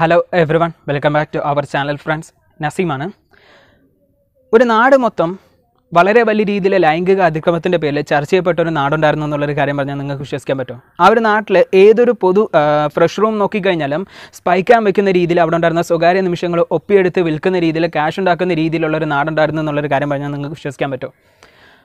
Hello everyone welcome back to our channel friends നസീമാണ്. ഒരു നാട് മൊത്തം വളരെ വലിയ രീതിയിൽ ലൈംഗിക അതിക്രമത്തിന്റെ പേരിൽ ചർച്ച ചെയ്യപ്പെട്ട ഒരു നാടുണ്ടായിരുന്നു എന്നുള്ളൊരു കാര്യം പറഞ്ഞാൽ നിങ്ങൾക്ക് വിശ്വസിക്കാൻ പറ്റും. ആ ഒരു നാട്ടിൽ ഏതൊരു പൊതു ഫ്രഷ് റൂം നോക്കിക്കഴിഞ്ഞാലും സ്പൈക്കാൻ വെക്കുന്ന രീതിയിൽ അവിടെ ഉണ്ടായിരുന്ന സ്വകാര്യ നിമിഷങ്ങൾ ഒപ്പിയെടുത്ത് വിൽക്കുന്ന രീതിയിൽ ക്യാഷ് ഉണ്ടാക്കുന്ന രീതിയിലുള്ള ഒരു നാടുണ്ടായിരുന്നു എന്നുള്ളൊരു കാര്യം പറഞ്ഞാൽ നിങ്ങൾക്ക് വിശ്വസിക്കാൻ പറ്റും.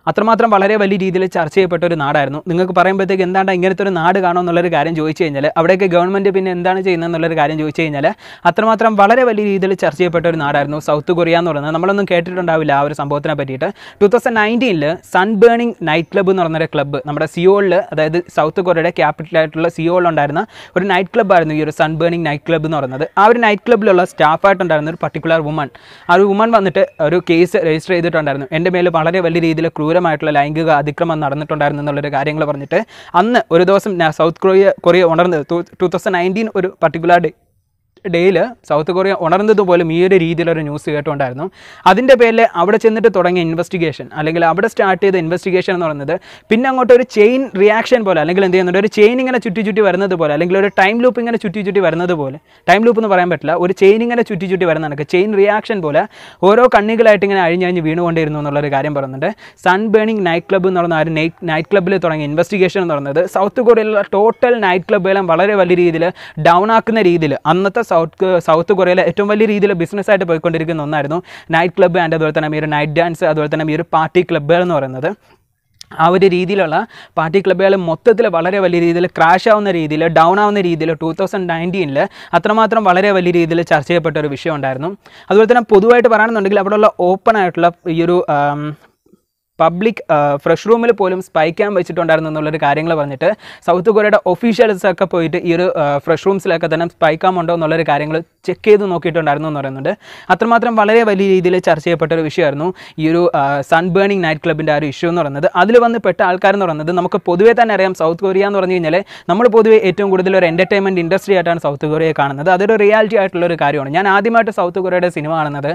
അത്രമാത്രം വളരെ വലിയ രീതിയിൽ ചർച്ച ചെയ്യപ്പെട്ട ഒരു നാടായിരുന്നു. നിങ്ങൾക്ക് പറയുമ്പോഴത്തേക്ക് എന്താണ് ഇങ്ങനത്തെ ഒരു നാട് കാണുമോ എന്നുള്ളൊരു കാര്യം ചോദിച്ചു കഴിഞ്ഞാൽ അവിടെയൊക്കെ ഗവൺമെന്റ് പിന്നെ എന്താണ് ചെയ്യുന്നത് എന്നുള്ളൊരു കാര്യം ചോദിച്ചു കഴിഞ്ഞാൽ അത്രമാത്രം വളരെ വലിയ രീതിയിൽ ചർച്ച ചെയ്യപ്പെട്ട ഒരു നാടായിരുന്നു സൗത്ത് കൊറിയ എന്ന് പറയുന്നത്. നമ്മളൊന്നും കേട്ടിട്ടുണ്ടാവില്ല ആ ഒരു സംഭവത്തിനെ പറ്റിയിട്ട്. ടു തൗസൻഡ് നയന്റീനിൽ സൺ ബേണിംഗ് നൈറ്റ് ക്ലബ്ബ് എന്ന് പറഞ്ഞൊരു ക്ലബ്ബ് നമ്മുടെ സിയോളിൽ അതായത് സൗത്ത് കൊറിയയുടെ ക്യാപിറ്റലായിട്ടുള്ള സിയോളിൽ ഉണ്ടായിരുന്ന ഒരു നൈറ്റ് ക്ലബ്ബായിരുന്നു ഈ ഒരു സൺ ബേണിംഗ് നൈറ്റ് ക്ലബ്ബ് എന്ന് പറയുന്നത്. ആ ഒരു നൈറ്റ് ക്ലബ്ബിലുള്ള സ്റ്റാഫായിട്ടുണ്ടായിരുന്ന ഒരു പർട്ടിക്കുലർ വുമൺ ആ ഒരു വുമൺ വന്നിട്ട് ഒരു കേസ് രജിസ്റ്റർ ചെയ്തിട്ടുണ്ടായിരുന്നു. എന്റെ മേൽ വളരെ വലിയ രീതിയിൽ ക്രൂരമായിട്ടുള്ള ലൈംഗിക അതിക്രമം നടന്നിട്ടുണ്ടായിരുന്നു എന്നുള്ളൊരു കാര്യങ്ങൾ പറഞ്ഞിട്ട് അന്ന് ഒരു ദിവസം സൗത്ത് കൊറിയ കൊറിയ ഉണർന്നത്. ടു തൗസൻഡ് നയന്റീൻ ഒരു പർട്ടിക്കുലർ ഡേയിൽ സൗത്ത് കൊറിയ ഉണർന്നതുപോലും ഈ ഒരു രീതിയിലൊരു ന്യൂസ് കേട്ടുകൊണ്ടായിരുന്നു. അതിന്റെ പേരിൽ അവിടെ ചെന്നിട്ട് തുടങ്ങിയ ഇൻവെസ്റ്റിഗേഷൻ അല്ലെങ്കിൽ അവിടെ സ്റ്റാർട്ട് ചെയ്ത ഇൻവെസ്റ്റിഗേഷൻ എന്ന് പറയുന്നത് പിന്നെ അങ്ങോട്ട് ഒരു ചെയിൻ റിയാക്ഷൻ പോലെ അല്ലെങ്കിൽ എന്ത് ചെയ്യുന്നുണ്ട്? ഒരു ചെയിൻ ഇങ്ങനെ ചുറ്റി ചുറ്റി വരുന്നത് പോലെ അല്ലെങ്കിൽ ഒരു ടൈം ലൂപ്പ് ഇങ്ങനെ ചുറ്റി ചുറ്റി വരുന്നത് പോലെ ടൈം ലൂപ്പ് എന്ന് പറയാൻ പറ്റില്ല ഒരു ചെയിൻ ഇങ്ങനെ ചുറ്റി ചുറ്റി വരുന്ന കണക്ക് ചെയിൻ റിയാക്ഷൻ പോലെ ഓരോ കണ്ണികളായിട്ട് ഇങ്ങനെ അഴിഞ്ഞഴിഞ്ഞ് വീണുകൊണ്ടിരുന്നു എന്നുള്ളൊരു കാര്യം പറയുന്നുണ്ട്. സൺ ബേണിംഗ് നൈറ്റ് ക്ലബ്ബ് എന്ന് പറഞ്ഞ ഒരു നൈറ്റ് നൈറ്റ് ക്ലബ്ബിൽ തുടങ്ങിയ ഇൻവെസ്റ്റിഗേഷൻ എന്ന് പറയുന്നത് സൗത്ത് കൊറിയയിലുള്ള ടോട്ടൽ നൈറ്റ് ക്ലബ്ബുകളും വളരെ വലിയ രീതിയിൽ ഡൗൺ ആക്കുന്ന രീതിയിൽ അന്നത്തെ സൗത്ത് സൗത്ത് കൊറിയയിലെ ഏറ്റവും വലിയ രീതിയിൽ ബിസിനസ് ആയിട്ട് പോയിക്കൊണ്ടിരിക്കുന്ന ഒന്നായിരുന്നു നൈറ്റ് ക്ലബ്ബ് ആൻഡ് അതുപോലെ തന്നെ ഈ ഒരു നൈറ്റ് ഡാൻസ് അതുപോലെ തന്നെ ഈ ഒരു പാർട്ടി ക്ലബ്ബുകൾ എന്ന് പറയുന്നത്. ആ ഒരു രീതിയിലുള്ള പാർട്ടി ക്ലബ്ബുകൾ മൊത്തത്തിൽ വളരെ വലിയ രീതിയിൽ ക്രാഷ് ആവുന്ന രീതിയിൽ ഡൗൺ ആവുന്ന രീതിയിൽ ടൂ തൗസൻഡ് നയന്റീനിൽ അത്രമാത്രം വളരെ വലിയ രീതിയിൽ ചർച്ച ചെയ്യപ്പെട്ട ഒരു വിഷയം ഉണ്ടായിരുന്നു. അതുപോലെ തന്നെ പൊതുവായിട്ട് പറയുകയാണെന്നുണ്ടെങ്കിൽ അവിടെയുള്ള ഓപ്പൺ ആയിട്ടുള്ള ഈ ഒരു പബ്ലിക് ഫ്രഷ് റൂമിൽ പോലും സ്പൈ ക്യാം വെച്ചിട്ടുണ്ടായിരുന്നു എന്നുള്ളൊരു കാര്യങ്ങൾ പറഞ്ഞിട്ട് സൗത്ത് കൊറിയയുടെ ഒഫീഷ്യൽസ് ഒക്കെ പോയിട്ട് ഈ ഒരു ഫ്രഷ് റൂംസിലൊക്കെ തന്നെ സ്പൈ ക്യാം ഉണ്ടോ എന്നുള്ളൊരു കാര്യങ്ങൾ ചെക്ക് ചെയ്ത് നോക്കിയിട്ടുണ്ടായിരുന്നു എന്ന് പറയുന്നുണ്ട്. അത്രമാത്രം വളരെ വലിയ രീതിയിൽ ചർച്ച ചെയ്യപ്പെട്ട ഒരു വിഷയമായിരുന്നു ഈ ഒരു സൺ ബേണിംഗ് നൈറ്റ് ക്ലബിന്റെ ആ ഒരു ഇഷ്യൂ എന്ന് പറയുന്നത്. അതിൽ വന്ന് പെട്ട ആൾക്കാരെന്ന് പറയുന്നത് നമുക്ക് പൊതുവേ തന്നെ അറിയാം സൗത്ത് കൊറിയ എന്ന് പറഞ്ഞു കഴിഞ്ഞാൽ നമ്മൾ പൊതുവേ ഏറ്റവും കൂടുതൽ ഒരു എന്റർടൈൻമെന്റ് ഇൻഡസ്ട്രി ആയിട്ടാണ് സൗത്ത് കൊറിയയെ കാണുന്നത്. അതൊരു റിയാലിറ്റി ആയിട്ടുള്ള ഒരു കാര്യമാണ്. ഞാൻ ആദ്യമായിട്ട് സൗത്ത് കൊറിയയുടെ സിനിമ കാണുന്നത്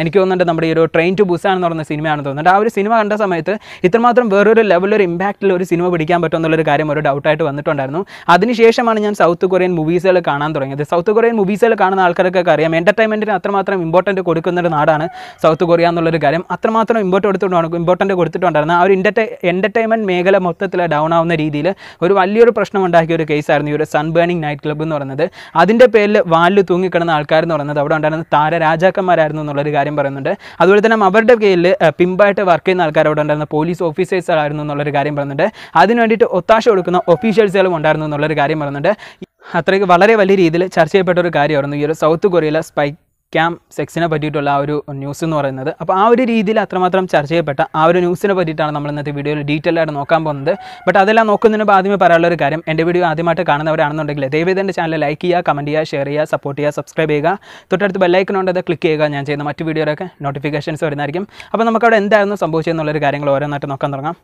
എനിക്ക് തോന്നുന്നുണ്ട് നമ്മുടെ ഈ ഒരു ട്രെയിൻ ടു ബുസാൻ എന്ന് പറയുന്ന സിനിമയാണെന്ന് തോന്നുന്നുണ്ട്. ആ ഒരു സിനിമ കണ്ട സമയത്ത് ഇത്രമാത്രം വേറൊരു ലെവലൊരു ഇമ്പാക്റ്റിൽ ഒരു സിനിമ പിടിക്കാൻ പറ്റും എന്നുള്ളൊരു കാര്യം ഒരു ഡൗട്ടായിട്ട് വന്നിട്ടുണ്ടായിരുന്നു. അതിനുശേഷമാണ് ഞാൻ സൗത്ത് കൊറിയൻ മൂവീസുകൾ കാണാൻ തുടങ്ങിയത്. സൗത്ത് കൊറിയൻ മൂവീസുകൾ കാണുന്ന ആൾക്കാർക്കൊക്കെ അറിയാം. എന്റർടൈൻമെന്റിന് അത്രമാത്രം ഇമ്പോർട്ടന്റ് കൊടുക്കുന്ന ഒരു നാടാണ് സൗത്ത് കൊറിയ എന്നുള്ളൊരു കാര്യം. അത്രമാത്രം ഇമ്പോർട്ട് എടുത്തുകൊണ്ടാണ് ഇമ്പോർട്ടന്റ് കൊടുത്തിട്ടുണ്ടായിരുന്നു ആ ഒരു എന്റർടൈ എന്റർടൈൻമെന്റ് മേഖല മൊത്തത്തിൽ ഡൗൺ ആവുന്ന രീതിയിൽ ഒരു വലിയൊരു പ്രശ്നം ഉണ്ടാക്കിയ ഒരു കേസായിരുന്നു ഈ ഒരു സൺബേണിംഗ് നൈറ്റ് ക്ലബ്ബ് എന്ന് പറയുന്നത്. അതിന്റെ പേരിൽ വാലിൽ തൂങ്ങിക്കിടന്ന ആൾക്കാർ എന്ന് പറയുന്നത് അവിടെ ഉണ്ടായിരുന്ന താര രാജാക്കന്മാരായിരുന്നു എന്നുള്ളൊരു കാര്യം പറയുന്നുണ്ട്. അതുപോലെ തന്നെ അവരുടെ കയ്യിൽ പിമ്പായിട്ട് വർക്ക് ചെയ്യുന്ന ആൾക്കാർ അവിടെ ഉണ്ടായിരുന്ന പോലീസ് ഓഫീസേഴ്സ് ആയിരുന്നു എന്നുള്ളൊരു കാര്യം പറയുന്നുണ്ട്. അതിന് വേണ്ടിയിട്ട് ഒത്താശ കൊടുക്കുന്ന ഒഫീഷ്യൽസുകളും ഉണ്ടായിരുന്നു എന്നുള്ളൊരു കാര്യം പറയുന്നുണ്ട്. അത്രയ്ക്ക് വളരെ വലിയ രീതിയിൽ ചർച്ച ചെയ്യപ്പെട്ട ഒരു കാര്യമായിരുന്നു ഈ ഒരു സൗത്ത് കൊറിയയിലെ സ്പൈ ക്യാം സെക്സിനെ പറ്റിയിട്ടുള്ള ആ ഒരു ന്യൂസ് എന്ന് പറയുന്നത്. അപ്പോൾ ആ ഒരു രീതിയിൽ അത്രമാത്രം ചർച്ച ചെയ്യപ്പെട്ട ആ ഒരു ന്യൂസിനെ പറ്റിയിട്ടാണ് നമ്മൾ ഇന്നത്തെ വീഡിയോയിൽ ഡീറ്റെയിൽ ആയിട്ട് നോക്കാൻ പോകുന്നത്. ബട്ട് അതെല്ലാം നോക്കുന്നതിന് ആദ്യമേ പറയാനുള്ള ഒരു കാര്യം. എന്റെ വീഡിയോ ആദ്യമായിട്ട് കാണുന്നവരാണെന്നുണ്ടെങ്കിൽ ദയവേദ എന്റെ ചാനൽ ലൈക്ക് ചെയ്യുക കമന്റ് ചെയ്യുക ഷെയർ ചെയ്യുക സപ്പോർട്ട് ചെയ്യുക സബ്സ്ക്രൈബ് ചെയ്യുക. തൊട്ടടുത്ത് ബെല്ലൈക്കൺ ഉണ്ട് അത് ക്ലിക്ക് ചെയ്യുക. ഞാൻ ചെയ്യുന്ന മറ്റ് വീഡിയോയിലൊക്കെ നോട്ടിഫിക്കേഷൻസ് വരുന്നതായിരിക്കും. അപ്പോൾ നമുക്ക് അവിടെ എന്തായിരുന്നു സംഭവിച്ചതെന്നുള്ളൊരു കാര്യങ്ങൾ ഓരോന്നായിട്ട് നോക്കാൻ തുടങ്ങാം.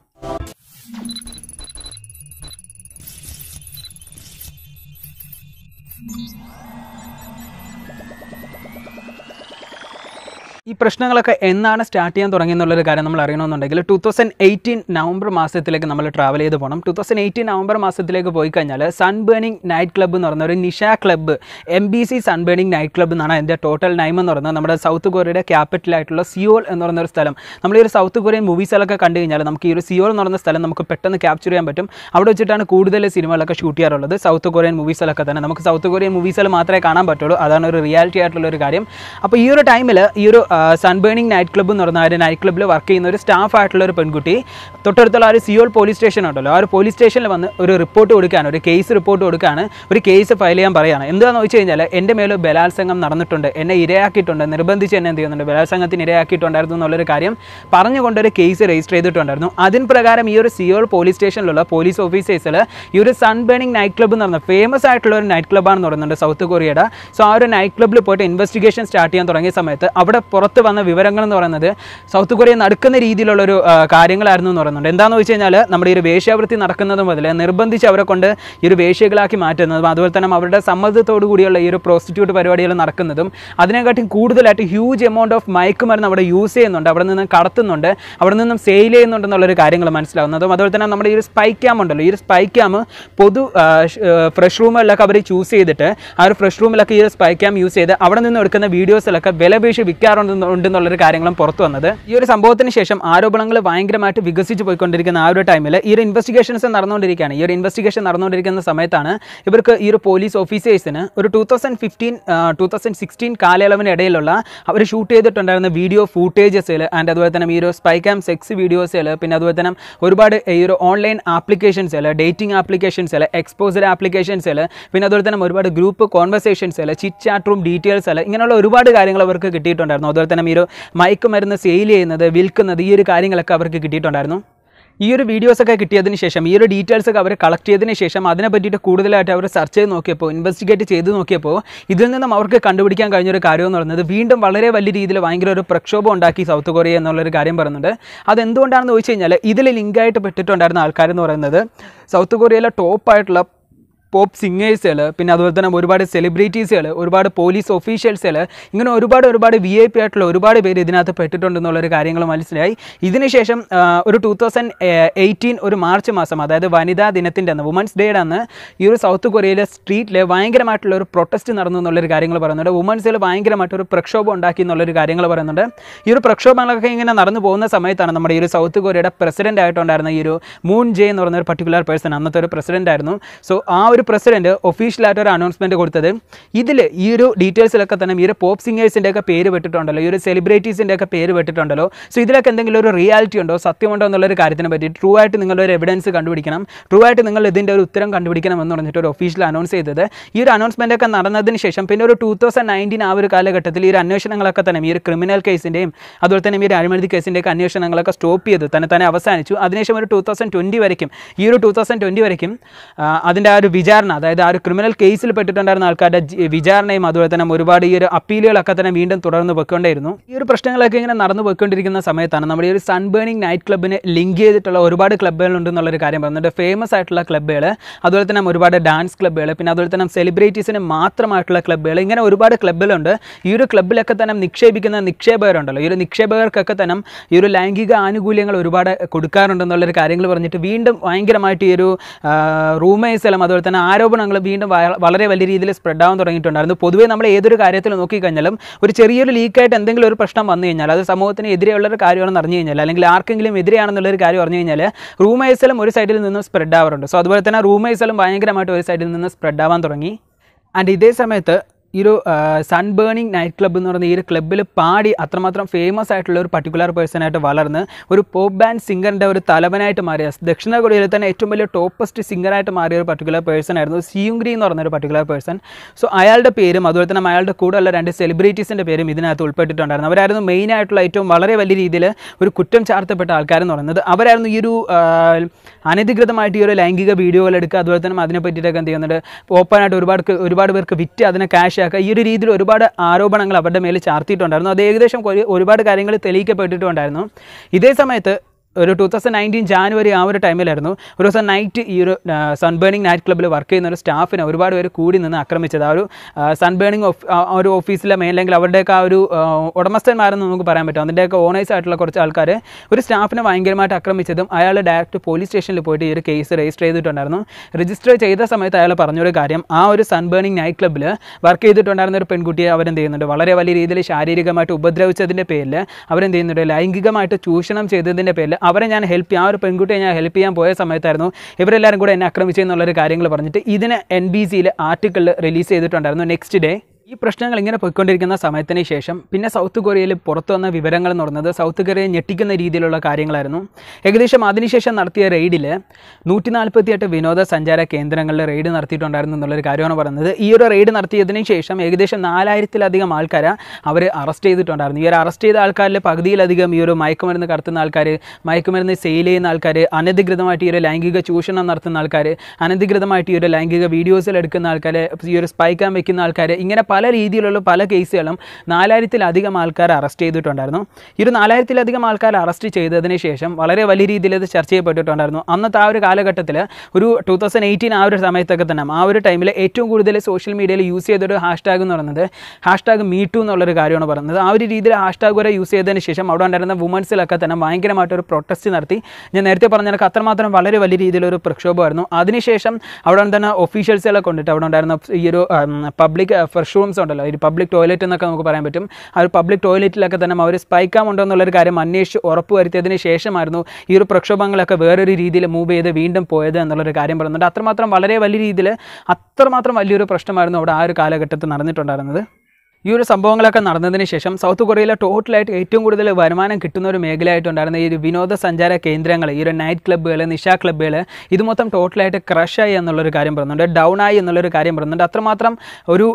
ഈ പ്രശ്നങ്ങളൊക്കെ എന്നാണ് സ്റ്റാർട്ട് ചെയ്യാൻ തുടങ്ങിയെന്നുള്ളൊരു കാര്യം നമ്മൾ അറിയണമെന്നുണ്ടെങ്കിൽ ടു തൗസൻഡ് എയ്റ്റീൻ നവംബർ മാസത്തിലേക്ക് നമ്മൾ ട്രാവൽ ചെയ്ത് പോകണം ടു തൗസൻഡ് എയ്റ്റീൻ നവംബർ മാസത്തിലേക്ക് പോയി കഴിഞ്ഞാൽ സൺ ബേണിംഗ് നൈറ്റ് ക്ലബ്ബ് എന്ന് പറഞ്ഞ ഒരു Nisha club M B C sun burning night club എന്നാണ് അതിന്റെ ടോട്ടൽ നൈം എന്ന് പറയുന്നത്. നമ്മുടെ സൗത്ത് കൊറിയയുടെ ക്യാപിറ്റലായിട്ടുള്ള സിയോൾ എന്ന് പറയുന്ന ഒരു സ്ഥലം. നമ്മൾ ഈ ഒരു സൗത്ത് കൊറിയൻ മൂവീസിലൊക്കെ കണ്ടു കഴിഞ്ഞാൽ നമുക്ക് ഈ ഒരു സിയോൾ എന്ന് പറയുന്ന സ്ഥലം നമുക്ക് പെട്ടെന്ന് ക്യാപ്ചർ ചെയ്യാൻ പറ്റും. അവിടെ വെച്ചിട്ടാണ് കൂടുതൽ സിനിമകളൊക്കെ ഷൂട്ട് ചെയ്യാറുള്ളത്. സൗത്ത് കൊറിയൻ മൂവീസിലൊക്കെ തന്നെ. നമുക്ക് സൗത്ത് കൊറിയൻ മൂവീസിൽ മാത്രമേ കാണാൻ പറ്റുള്ളൂ. അതാണ് ഒരു റിയാലിറ്റി ആയിട്ടുള്ള ഒരു കാര്യം. അപ്പോൾ ഈ ഒരു ടൈമിൽ ഈ ഒരു സൺ ബേണിംഗ് നൈറ്റ് ക്ലബ്ബ് എന്ന് പറഞ്ഞ ആ ഒരു നൈറ്റ് ക്ലബ്ബിൽ വർക്ക് ചെയ്യുന്ന ഒരു സ്റ്റാഫ് ആയിട്ടുള്ള ഒരു പെൺകുട്ടി. തൊട്ടടുത്തുള്ള ആ ഒരു സിയോൾ പോലീസ് സ്റ്റേഷൻ ഉണ്ടല്ലോ. ആ ഒരു പോലീസ് സ്റ്റേഷനിൽ വന്ന് ഒരു റിപ്പോർട്ട് കൊടുക്കുകയാണ് ഒരു കേസ് റിപ്പോർട്ട് കൊടുക്കുകയാണ് ഒരു കേസ് ഫയൽ ചെയ്യാൻ പറയുകയാണ് എന്താണെന്ന് വെച്ച് കഴിഞ്ഞാൽ എന്റെ മേലെ ബലാത്സംഗം നടന്നിട്ടുണ്ട്. എന്നെ ഇരയാക്കിയിട്ടുണ്ട്. നിർബന്ധിച്ച് എന്നെ എന്ത് ചെയ്യുന്നുണ്ട്? ബലാത്സംഗത്തിന് ഇരയാക്കിയിട്ടുണ്ടായിരുന്നു എന്നുള്ളൊരു കാര്യം പറഞ്ഞുകൊണ്ടൊരു കേസ് രജിസ്റ്റർ ചെയ്തിട്ടുണ്ടായിരുന്നു. അതിന് പ്രകാരം ഈ ഒരു സിയോൾ പോലീസ് സ്റ്റേഷനിലുള്ള പോലീസ് ഓഫീസേഴ്സിൽ ഈ ഒരു സൺ ബേണിംഗ് നൈറ്റ് ക്ലബ്ബ് എന്ന് പറഞ്ഞ ഫേമസ് ആയിട്ടുള്ള ഒരു നൈറ്റ് ക്ലബ്ബാണെന്ന് പറയുന്നുണ്ട് സൗത്ത് കൊറിയയുടെ സോ ആ ഒരു നൈറ്റ് ക്ലബ്ബിൽ പോയിട്ട് ഇൻവെസ്റ്റിഗേഷൻ സ്റ്റാർട്ട് ചെയ്യാൻ തുടങ്ങിയ സമയത്ത് അവിടെ പുറത്ത് വന്ന വിവരങ്ങൾ എന്ന് പറയുന്നത് സൗത്ത് കൊറിയ നടക്കുന്ന രീതിയിലുള്ള ഒരു ആ, കാര്യങ്ങളായിരുന്നു എന്ന് പറയുന്നുണ്ട്. എന്താണെന്ന് വെച്ച് കഴിഞ്ഞാൽ നമ്മുടെ ഈ ഒരു വേശ്യാവൃത്തി നടക്കുന്നത് മുതൽ നിർബന്ധിച്ച് അവരെ കൊണ്ട് ഈ ഒരു വേശ്യകളാക്കി മാറ്റുന്നതും അതുപോലെ തന്നെ അവരുടെ സമ്മതത്തോടു കൂടിയുള്ള ഈ ഒരു പ്രോസ്റ്റിറ്റ്യൂട്ട് പരിപാടികൾ നടക്കുന്നതും അതിനെക്കാട്ടും കൂടുതലായിട്ട് ഹ്യൂജ് എമൗണ്ട് ഓഫ് മയക്കുമരുന്ന് അവിടെ യൂസ് ചെയ്യുന്നുണ്ട് അവിടെ നിന്ന് കടത്തുന്നുണ്ട് അവിടെ നിന്നും സെയിൽ ചെയ്യുന്നുണ്ടെന്നുള്ളൊരു കാര്യങ്ങൾ മനസ്സിലാവുന്നതും അതുപോലെ തന്നെ നമ്മുടെ ഈ ഒരു സ്പൈ ക്യാം ഉണ്ടല്ലോ ഈ ഒരു സ്പൈ ക്യാം പൊതു ഫ്രഷ് റൂമുകളിലൊക്കെ അവർ ചൂസ് ചെയ്തിട്ട് ആ ഒരു ഫ്രഷ് റൂമിലൊക്കെ ഈ ഒരു സ്പൈ ക്യാം യൂസ് ചെയ്ത് അവിടെ നിന്ന് എടുക്കുന്ന വീഡിയോസിലൊക്കെ വിലപേശി വിൽക്കാറുണ്ട് ഉണ്ടെന്നുള്ളൊരു കാര്യങ്ങളും പുറത്തു വന്നത്. ഈ ഒരു സംഭവത്തിന് ശേഷം ആരോപണങ്ങൾ ഭയങ്കരമായിട്ട് വികസിച്ച് പോയിക്കൊണ്ടിരിക്കുന്ന ആ ഒരു ടൈമിൽ ഈ ഒരു ഇൻവെസ്റ്റിഗേഷൻസ് നടന്നുകൊണ്ടിരിക്കുകയാണ്. ഈ ഒരു ഇൻവെസ്റ്റിഗേഷൻ നടന്നുകൊണ്ടിരിക്കുന്ന സമയത്താണ് ഇവർക്ക് ഈ ഒരു പോലീസ് ഓഫീസേഴ്സിന് ഒരു two thousand fifteen two thousand sixteen കാലയളവിന് ഇടയിലുള്ള അവർ ഷൂട്ട് ചെയ്തിട്ടുണ്ടായിരുന്ന വീഡിയോ ഫൂട്ടേജസിൽ ആൻഡ് അതുപോലെ തന്നെ ഈ ഒരു സ്പൈ ക്യാം സെക്സ് വീഡിയോസിൽ പിന്നെ അതുപോലെ തന്നെ ഒരുപാട് ഈ ഒരു ഓൺലൈൻ ആപ്ലിക്കേഷൻസിൽ ഡേറ്റിംഗ് ആപ്ലിക്കേഷൻസിൽ എക്സ്പോസർ ആപ്ലിക്കേഷൻസിൽ പിന്നെ അതുപോലെ തന്നെ ഒരുപാട് ഗ്രൂപ്പ് കോൺവെർസേഷൻസിൽ ചിറ്റ് ചാറ്റ് റൂം ഡീറ്റെയിൽസിൽ ഇങ്ങനെയുള്ള ഒരുപാട് കാര്യങ്ങൾ അവർക്ക് കിട്ടിയിട്ടുണ്ടായിരുന്നു. അതുപോലെ തന്നെ ഈ ഒരു മയക്കുമരുന്ന് സെയിൽ ചെയ്യുന്നത് വിൽക്കുന്നത് ഈ ഒരു കാര്യങ്ങളൊക്കെ അവർക്ക് കിട്ടിയിട്ടുണ്ടായിരുന്നു. ഈ ഒരു വീഡിയോസൊക്കെ കിട്ടിയതിന് ശേഷം ഈ ഒരു ഡീറ്റെയിൽസ് ഒക്കെ അവർ കളക്ട് ചെയ്തതിന് ശേഷം അതിനെ പറ്റിയിട്ട് കൂടുതലായിട്ട് അവർ സെർച്ച് ചെയ്ത് നോക്കിയപ്പോൾ ഇൻവെസ്റ്റിഗേറ്റ് ചെയ്ത് നോക്കിയപ്പോൾ ഇതിൽ നിന്നും അവർക്ക് കണ്ടുപിടിക്കാൻ കഴിഞ്ഞൊരു കാര്യം എന്ന് പറയുന്നത് വീണ്ടും വളരെ വലിയ രീതിയിൽ ഭയങ്കര ഒരു പ്രക്ഷോഭം ഉണ്ടാക്കി സൗത്ത് കൊറിയ എന്നുള്ളൊരു കാര്യം പറയുന്നുണ്ട്. അതെന്തുകൊണ്ടാണെന്ന് ചോദിച്ചു കഴിഞ്ഞാൽ ഇതിൽ ലിങ്കായിട്ട് പെട്ടിട്ടുണ്ടായിരുന്ന ആൾക്കാരെന്ന് പറയുന്നത് സൗത്ത് കൊറിയയിലെ ടോപ്പായിട്ടുള്ള പോപ്പ് സിംഗേഴ്സുകൾ പിന്നെ അതുപോലെ തന്നെ ഒരുപാട് സെലിബ്രിറ്റീസുകൾ ഒരുപാട് പോലീസ് ഒഫീഷ്യൽസുകൾ ഇങ്ങനെ ഒരുപാട് ഒരുപാട് വി ഐ പി ആയിട്ടുള്ള ഒരുപാട് പേര് ഇതിനകത്ത് പെട്ടിട്ടുണ്ടെന്നുള്ളൊരു കാര്യങ്ങൾ മനസ്സിലായി. ഇതിനുശേഷം ഒരു ടൂ തൗസൻഡ് എയ്റ്റീൻ ഒരു മാർച്ച് മാസം അതായത് വനിതാ ദിനത്തിന്റെ അന്ന് വുമൻസ് ഡേയുടെ അന്ന് ഈ ഒരു സൗത്ത് കൊറിയയിലെ സ്ട്രീറ്റിൽ ഭയങ്കരമായിട്ടുള്ള ഒരു പ്രൊട്ടസ്റ്റ് നടന്നു എന്നുള്ളൊരു കാര്യങ്ങൾ പറയുന്നുണ്ട്. വുമൻസിൽ ഭയങ്കരമായിട്ടൊരു പ്രക്ഷോഭം ഉണ്ടാക്കി എന്നുള്ളൊരു കാര്യങ്ങൾ പറയുന്നുണ്ട്. ഈ ഒരു പ്രക്ഷോഭങ്ങളൊക്കെ ഇങ്ങനെ നടന്നു പോകുന്ന സമയത്താണ് നമ്മുടെ ഈ ഒരു സൗത്ത് കൊറിയയുടെ പ്രസിഡന്റ് ആയിട്ടുണ്ടായിരുന്ന ഈ ഒരു മൂൺ ജെ എന്ന് പറയുന്ന ഒരു പർട്ടിക്കുലർ പേഴ്സൺ അന്നത്തെ ഒരു പ്രസിഡന്റ് ആയിരുന്നു. സോ ആ ഒരു പ്രസിഡന്റ് ഒഫീഷ്യലായിട്ട് ഒരു അനൗൺസ്മെന്റ് കൊടുത്തത്. ഇതിൽ ഈ ഒരു ഡീറ്റെയിൽസിലൊക്കെ തന്നെ ഈ ഒരു പോപ്പ് സിംഗേഴ്സിന്റെ ഒക്കെ പേര് പെട്ടിട്ടുണ്ടല്ലോ ഈ ഒരു സെലിബ്രിറ്റീസിന്റെ ഒക്കെ പേര് പെട്ടിട്ടുണ്ടല്ലോ സോ ഇതിലൊക്കെ എന്തെങ്കിലും ഒരു റിയാലിറ്റി ഉണ്ടോ? സത്യമുണ്ടോ എന്നുള്ളൊരു കാര്യത്തിനെ പറ്റി ട്രൂ ആയിട്ട് നിങ്ങളുടെ ഒരു എവിഡൻസ് കണ്ടുപിടിക്കണം. ട്രൂ ആയിട്ട് നിങ്ങൾ ഇതിന്റെ ഒരു ഉത്തരം കണ്ടുപിടിക്കണം എന്ന് പറഞ്ഞിട്ട് ഒരു ഒഫീഷ്യൽ അനൗൺസ് ചെയ്തത്. ഈ ഒരു അനൗൺസ്മെന്റ് ഒക്കെ നടന്നതിന് ശേഷം പിന്നെ ഒരു ടൂ തൗസൻഡ് നയന്റീൻ ആ ഒരു കാലഘട്ടത്തിൽ ഈ ഒരു അന്വേഷണങ്ങളൊക്കെ തന്നെ ഈ ഒരു ക്രിമിനൽ കേസിന്റെയും അതുപോലെ തന്നെ ഈ ഒരു അഴിമതി കേസിന്റെയൊക്കെ അന്വേഷണങ്ങളൊക്കെ സ്റ്റോപ്പ് ചെയ്തു തന്നെ തന്നെ അവസാനിച്ചു. അതിനുശേഷം ഒരു ടൂ തൗസൻഡ് ട്വന്റി വരയ്ക്കും. ഈ ഒരു ടൂ തൗസൻഡ് ട്വന്റി വരയ്ക്കും. അതിന്റെ ആ ഒരു വിചാരണ അതായത് ആ ഒരു ക്രിമിനൽ കേസിൽ പെട്ടിട്ടുണ്ടായിരുന്ന ആൾക്കാരുടെ വിചാരണയും അതുപോലെ തന്നെ ഒരുപാട് ഈ ഒരു അപ്പീലുകളൊക്കെ തന്നെ വീണ്ടും തുടർന്ന് പൊയ്ക്കൊണ്ടേയിരുന്നു. ഈ ഒരു പ്രശ്നങ്ങളൊക്കെ ഇങ്ങനെ നടന്നു പോയിക്കൊണ്ടിരിക്കുന്ന സമയത്താണ് നമ്മുടെ ഈ ഒരു സൺബേണിംഗ് നൈറ്റ് ക്ലബിന് ലിങ്ക് ചെയ്തിട്ടുള്ള ഒരുപാട് ക്ലബ്ബുകൾ ഉണ്ടെന്നുള്ളൊരു കാര്യം പറയുന്നുണ്ട് ഫേമസ് ആയിട്ടുള്ള ക്ലബ്ബുകൾ അതുപോലെ തന്നെ ഒരുപാട് ഡാൻസ് ക്ലബ്ബുകൾ പിന്നെ അതുപോലെ തന്നെ സെലിബ്രിറ്റീസിന് മാത്രമായിട്ടുള്ള ക്ലബ്ബുകൾ ഇങ്ങനെ ഒരുപാട് ക്ലബ്ബുകളുണ്ട് ഈ ഒരു ക്ലബ്ബിലൊക്കെ തന്നെ നിക്ഷേപിക്കുന്ന നിക്ഷേപകരുണ്ടല്ലോ. ഈ ഒരു നിക്ഷേപകർക്കൊക്കെ തന്നെ ഈ ഒരു ലൈംഗിക ആനുകൂല്യങ്ങൾ ഒരുപാട് കൊടുക്കാറുണ്ടെന്നുള്ളൊരു കാര്യങ്ങൾ പറഞ്ഞിട്ട് വീണ്ടും ഭയങ്കരമായിട്ട് ഈ ഒരു റൂമേഴ്സ് എല്ലാം അതുപോലെ തന്നെ ആരോപണങ്ങൾ വീണ്ടും വളരെ വലിയ രീതിയിൽ സ്പ്രെഡ് ആവാൻ തുടങ്ങിയിട്ടുണ്ടായിരുന്നു. പൊതുവേ നമ്മൾ ഏതൊരു കാര്യത്തിൽ നോക്കിക്കഴിഞ്ഞാലും ഒരു ചെറിയൊരു ലീക്കായിട്ട് എന്തെങ്കിലും ഒരു പ്രശ്നം വന്നു കഴിഞ്ഞാൽ അത് സമൂഹത്തിന് എതിരെയുള്ള ഒരു കാര്യമാണെന്ന് അറിഞ്ഞു കഴിഞ്ഞാൽ അല്ലെങ്കിൽ ആർക്കെങ്കിലും എതിരെയാണെന്നുള്ളൊരു കാര്യം അറിഞ്ഞു കഴിഞ്ഞാൽ റൂമേഴ്സെല്ലാം ഒരു സൈഡിൽ നിന്നും സ്പ്രെഡ് ആവാറുണ്ട്. സോ അതുപോലെ തന്നെ റൂമേഴ്സെല്ലാം ഭയങ്കരമായിട്ട് ഒരു സൈഡിൽ നിന്ന് സ്പ്രെഡ് ആവാൻ തുടങ്ങി. ആൻഡ് ഇതേ സമയത്ത് ഈ ഒരു സൺ ബേണിംഗ് നൈറ്റ് ക്ലബ്ബ് എന്ന് പറയുന്ന ഈ ഒരു ക്ലബ്ബിൽ പാടി അത്രമാത്രം ഫേമസ് ആയിട്ടുള്ള ഒരു പർട്ടിക്കുലർ പേഴ്സൺ ആയിട്ട് വളർന്ന് ഒരു പോപ്പ് ബാൻഡ് സിംഗറിന്റെ ഒരു തലവനായിട്ട് മാറിയ ദക്ഷിണ കൊറിയയിൽ തന്നെ ഏറ്റവും വലിയ ടോപ്പസ്റ്റ് സിംഗറായിട്ട് മാറിയ ഒരു പർട്ടിക്കുലർ പേഴ്സൺ ആയിരുന്നു സിയുംഗ്രി എന്ന് പറഞ്ഞ ഒരു പർട്ടിക്കുലർ പേഴ്സൺ സോ അയാളുടെ പേരും അതുപോലെ തന്നെ അയാളുടെ കൂടെയുള്ള രണ്ട് സെലിബ്രിറ്റീസിന്റെ പേരും ഇതിനകത്ത് ഉൾപ്പെട്ടിട്ടുണ്ടായിരുന്നു. അവരായിരുന്നു മെയിൻ ആയിട്ടുള്ള ഏറ്റവും വളരെ വലിയ രീതിയിൽ ഒരു കുറ്റം ചാർത്തപ്പെട്ട ആൾക്കാരെന്ന് പറയുന്നത്. അവരായിരുന്നു ഈ ഒരു അനധികൃതമായിട്ട് ഈ ഒരു ലൈംഗിക വീഡിയോകൾ എടുക്കുക അതുപോലെ തന്നെ അതിനെ പറ്റിയിട്ടൊക്കെ എന്ത് ചെയ്യുന്നുണ്ട് ഓപ്പണായിട്ട് ഒരുപാട് ഒരുപാട് പേർക്ക് വിറ്റ് അതിനെ ക്യാഷ് ആക്കുക ഈ ഒരു രീതിയിൽ ഒരുപാട് ആരോപണങ്ങൾ അവരുടെ മേൽ ചാർത്തിയിട്ടുണ്ടായിരുന്നു. അത് ഏകദേശം ഒരു- ഒരുപാട് കാര്യങ്ങൾ തെളിയിക്കപ്പെട്ടിട്ടുണ്ടായിരുന്നു. ഇതേ സമയത്ത് ഒരു ടൂ തൗസൻഡ് നയന്റീൻ ജാനുവരി ആ ഒരു ടൈമിലായിരുന്നു ഒരു ദിവസം നൈറ്റ് ഈ ഒരു സൺ ബേണിംഗ് നൈറ്റ് ക്ലബ്ബിൽ വർക്ക് ചെയ്യുന്ന ഒരു സ്റ്റാഫിനെ ഒരുപാട് പേര് കൂടി നിന്ന് ആക്രമിച്ചത്. ആ ഒരു സൺ ബേണിംഗ് ഒരു ഓഫീസിലെ അല്ലെങ്കിൽ അവരുടെയൊക്കെ ആ ഒരു ഉടമസ്ഥന്മാരെന്ന് നമുക്ക് പറയാൻ പറ്റും. അതിന്റെയൊക്കെ ഓണേഴ്സ് ആയിട്ടുള്ള കുറച്ച് ആൾക്കാർ ഒരു സ്റ്റാഫിനെ ഭയങ്കരമായിട്ട് ആക്രമിച്ചതും അയാൾ ഡയറക്റ്റ് പോലീസ് സ്റ്റേഷനിൽ പോയിട്ട് ഈ ഒരു കേസ് രജിസ്റ്റർ ചെയ്തിട്ടുണ്ടായിരുന്നു. രജിസ്റ്റർ ചെയ്ത സമയത്ത് അയാൾ പറഞ്ഞൊരു കാര്യം ആ ഒരു സൺ ബേണിംഗ് നൈറ്റ് ക്ലബ്ബിൽ വർക്ക് ചെയ്തിട്ടുണ്ടായിരുന്ന ഒരു പെൺകുട്ടിയെ അവരെന്ത് ചെയ്യുന്നുണ്ട് വളരെ വലിയ രീതിയിൽ ശാരീരികമായിട്ട് ഉപദ്രവിച്ചതിന്റെ പേരിൽ അവരെന്ത് ചെയ്യുന്നുണ്ട് ലൈംഗികമായിട്ട് ചൂഷണം ചെയ്തതിന്റെ പേരിൽ അവരെ ഞാൻ ഹെൽപ്പ് ആ ഒരു പെൺകുട്ടിയെ ഞാൻ ഹെൽപ്പ് ചെയ്യാൻ പോയ സമയത്തായിരുന്നു ഇവരെല്ലാവരും കൂടെ എന്നെ ആക്രമിച്ചെന്നുള്ളൊരു കാര്യങ്ങൾ പറഞ്ഞിട്ട് ഇതിന് എൻ ബി സിയിൽ ആർട്ടിക്കിൾ റിലീസ് ചെയ്തിട്ടുണ്ടായിരുന്നു. നെക്സ്റ്റ് ഡേ ഈ പ്രശ്നങ്ങൾ ഇങ്ങനെ പോയിക്കൊണ്ടിരിക്കുന്ന സമയത്തിന് ശേഷം പിന്നെ സൗത്ത് കൊറിയയിൽ പുറത്തു വന്ന വിവരങ്ങൾ എന്ന് പറയുന്നത് സൗത്ത് കൊറിയയെ ഞെട്ടിക്കുന്ന രീതിയിലുള്ള കാര്യങ്ങളായിരുന്നു. ഏകദേശം അതിനുശേഷം നടത്തിയ റെയ്ഡിൽ നൂറ്റി നാൽപ്പത്തിയെട്ട് വിനോദസഞ്ചാര കേന്ദ്രങ്ങളിൽ റെയ്ഡ് നടത്തിയിട്ടുണ്ടായിരുന്നു എന്നുള്ളൊരു കാര്യമാണ് പറയുന്നത്. ഈ ഒരു റെയ്ഡ് നടത്തിയതിന് ശേഷം ഏകദേശം നാലായിരത്തിലധികം ആൾക്കാരെ അവർ അറസ്റ്റ് ചെയ്തിട്ടുണ്ടായിരുന്നു. ഈ ഒരു അറസ്റ്റ് ചെയ്ത ആൾക്കാരിൽ പകുതിയിലധികം ഈ ഒരു മയക്കുമരുന്ന് കടത്തുന്ന ആൾക്കാർ മയക്കുമരുന്ന് സെയിൽ ചെയ്യുന്ന ആൾക്കാർ അനധികൃതമായിട്ട് ഈ ഒരു ലൈംഗിക ചൂഷണം നടത്തുന്ന ആൾക്കാർ അനധികൃതമായിട്ട് ഈ ഒരു ലൈംഗിക വീഡിയോസിൽ എടുക്കുന്ന ആൾക്കാർ ഈ ഒരു സ്പൈക്കാൻ വെക്കുന്ന ആൾക്കാർ ഇങ്ങനെ പല പല രീതിയിലുള്ള പല കേസുകളും നാലായിരത്തിലധികം ആൾക്കാർ അറസ്റ്റ് ചെയ്തിട്ടുണ്ടായിരുന്നു. ഈ ഒരു നാലായിരത്തിലധികം ആൾക്കാർ അറസ്റ്റ് ചെയ്തതിന് ശേഷം വളരെ വലിയ രീതിയിൽ ഇത് ചർച്ച ചെയ്യപ്പെട്ടിട്ടുണ്ടായിരുന്നു. അന്നത്തെ ആ ഒരു കാലഘട്ടത്തിൽ ഒരു ടൂ തൗസൻഡ് എയ്റ്റീൻ ആ ഒരു സമയത്തൊക്കെ തന്നെ ആ ഒരു ടൈമിൽ ഏറ്റവും കൂടുതൽ സോഷ്യൽ മീഡിയയിൽ യൂസ് ചെയ്തൊരു ഹാഷ്ടാഗ് എന്ന് പറയുന്നത് ഹാഷ്ടാഗ് മീറ്റു എന്നുള്ളൊരു കാര്യമാണ് പറയുന്നത്. ആ ഒരു രീതിയിൽ ഹാഷ്ടാഗ് വരെ യൂസ് ചെയ്തതിന് ശേഷം അവിടെ ഉണ്ടായിരുന്ന വുമൻസിലൊക്കെ തന്നെ ഭയങ്കരമായിട്ടൊരു പ്രൊട്ടസ്റ്റ് നടത്തി. ഞാൻ നേരത്തെ പറഞ്ഞ കണക്ക് അത്രമാത്രം വളരെ വലിയ രീതിയിലൊരു പ്രക്ഷോഭമായിരുന്നു. അതിനുശേഷം അവിടെ തന്നെ ഒഫീഷ്യൽസുകളെ കൊണ്ടിട്ട് അവിടെ ഉണ്ടായിരുന്ന ഈ ഒരു പബ്ലിക് ഫ്രഷ് റൂംസ് ഉണ്ടല്ലോ. ഒരു പബ്ലിക് ടോയ്ലറ്റ് എന്നൊക്കെ നമുക്ക് പറയാൻ പറ്റും. ആ ഒരു പബ്ലിക് ടോയ്ലറ്റിലൊക്കെ തന്നെ അവർ സ്പൈക്കാം ഉണ്ടോ എന്നുള്ളൊരു കാര്യം അന്വേഷിച്ച് ഉറപ്പ് വരുത്തിയതിന് ശേഷമായിരുന്നു ഈ ഒരു പ്രക്ഷോഭങ്ങളൊക്കെ വേറൊരു രീതിയിൽ മൂവ് ചെയ്ത് വീണ്ടും പോയത് എന്നുള്ളൊരു കാര്യം പറയുന്നുണ്ട്. അത്രമാത്രം വളരെ വലിയ രീതിയിൽ അത്രമാത്രം വലിയൊരു പ്രശ്നമായിരുന്നു അവിടെ ആ ഒരു കാലഘട്ടത്തിൽ നടന്നിട്ടുണ്ടായിരുന്നത്. ഈ ഒരു സംഭവങ്ങളൊക്കെ നടന്നതിന് ശേഷം സൗത്ത് കൊറിയയിലെ ടോട്ടലായിട്ട് ഏറ്റവും കൂടുതൽ വരുമാനം കിട്ടുന്ന ഒരു മേഖലയായിട്ടുണ്ടായിരുന്ന ഈ ഒരു വിനോദസഞ്ചാര കേന്ദ്രങ്ങൾ ഈ ഒരു നൈറ്റ് ക്ലബ്ബുകൾ നിശാ ക്ലബ്ബുകൾ ഇത് മൊത്തം ടോട്ടലായിട്ട് ക്രഷായി എന്നുള്ളൊരു കാര്യം പറയുന്നുണ്ട് ഡൗൺ ആയി എന്നുള്ളൊരു കാര്യം പറയുന്നുണ്ട്. അത്രമാത്രം ഒരു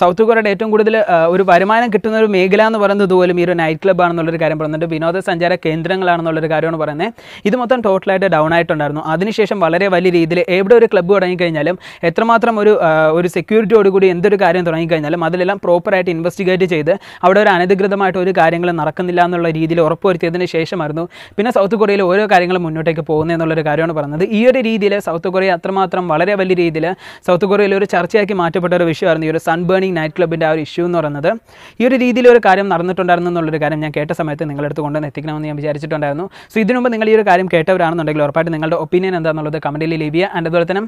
സൗത്ത് കൊറിയയുടെ ഏറ്റവും കൂടുതൽ ഒരു വരുമാനം കിട്ടുന്ന ഒരു മേഖല എന്ന് പറയുന്നത് പോലും ഈ ഒരു നൈറ്റ് ക്ലബ്ബ് ആണെന്നുള്ളൊരു കാര്യം പറയുന്നുണ്ട്. വിനോദസഞ്ചാര കേന്ദ്രങ്ങളാണെന്നുള്ളൊരു കാര്യമാണ് പറയുന്നത്. ഇത് മൊത്തം ടോട്ടലായിട്ട് ഡൗൺ ആയിട്ടുണ്ടായിരുന്നു. അതിനുശേഷം വളരെ വലിയ രീതിയിൽ എവിടെ ഒരു ക്ലബ്ബ് തുടങ്ങിക്കഴിഞ്ഞാലും എത്രമാത്രം ഒരു ഒരു സെക്യൂരിറ്റിയോടുകൂടി എന്തൊരു കാര്യം തുടങ്ങിക്കഴിഞ്ഞാലും അതിലെല്ലാം പ്രോപ്പറായിട്ട് ഇൻവെസ്റ്റിഗേറ്റ് ചെയ്ത് അവിടെ ഒരു അനധികൃതമായിട്ട് ഒരു കാര്യങ്ങൾ നടക്കുന്നില്ല എന്നുള്ള രീതിയിൽ ഉറപ്പുവരുത്തിയതിന് ശേഷമായിരുന്നു പിന്നെ സൗത്ത് കൊറിയയിൽ ഓരോ കാര്യങ്ങളും മുന്നോട്ടേക്ക് പോകുന്നത് എന്നുള്ളൊരു കാര്യമാണ് പറഞ്ഞത്. ഈ ഒരു രീതിയിൽ സൗത്ത് കൊറിയ അത്രമാത്രം വളരെ വലിയ രീതിയിൽ സൗത്ത് കൊറിയയിൽ ഒരു ചർച്ചയാക്കി മാറ്റപ്പെട്ട ഒരു വിഷയമായിരുന്നു ഈ ഒരു സൺബേണിംഗ് നൈറ്റ് ക്ലബിന്റെ ആ ഒരു ഇഷ്യൂ എന്ന് പറയുന്നത്. ഈ ഒരു രീതിയിൽ ഒരു കാര്യം നടന്നിട്ടുണ്ടായിരുന്നു എന്നുള്ളൊരു കാര്യം ഞാൻ കേട്ട സമയത്ത് നിങ്ങളെടുത്ത് കൊണ്ടുവന്ന് എത്തിക്കണമെന്ന് ഞാൻ വിചാരിച്ചിട്ടുണ്ടായിരുന്നു. സോ ഇതിനു മുമ്പ് നിങ്ങൾ ഈ ഒരു കാര്യം കേട്ടവരാണെന്നുണ്ടെങ്കിൽ ഉറപ്പായിട്ട് നിങ്ങളുടെ ഒപ്പീനിയൻ എന്താണെന്നുള്ളത് കമന്റിൽ ലീവ് ചെയ്യുക. ആൻഡ് അതുപോലെ തന്നെ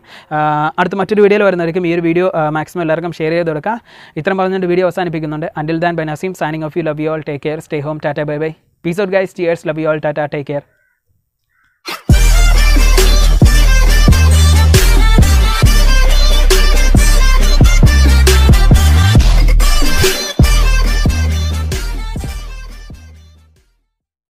അടുത്ത മറ്റൊരു വീഡിയോയിൽ വരുന്നതായിരിക്കും ഈ ഒരു വീഡിയോ മാക്സിമം എല്ലാവർക്കും ഷെയർ ചെയ്ത് കൊടുക്കുക. ഇത്രയും പറഞ്ഞുകൊണ്ട് video അവസാനിപ്പിക്കുന്നുണ്ട്. Until then bye signing signing off you love you all take care stay home tata bye bye peace out guys cheers love you all tata take care